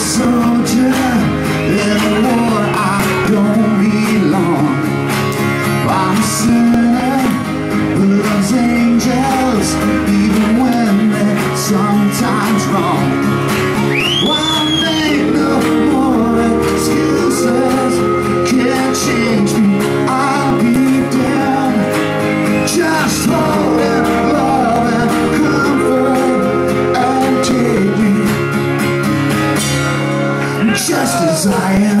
soldier. desire.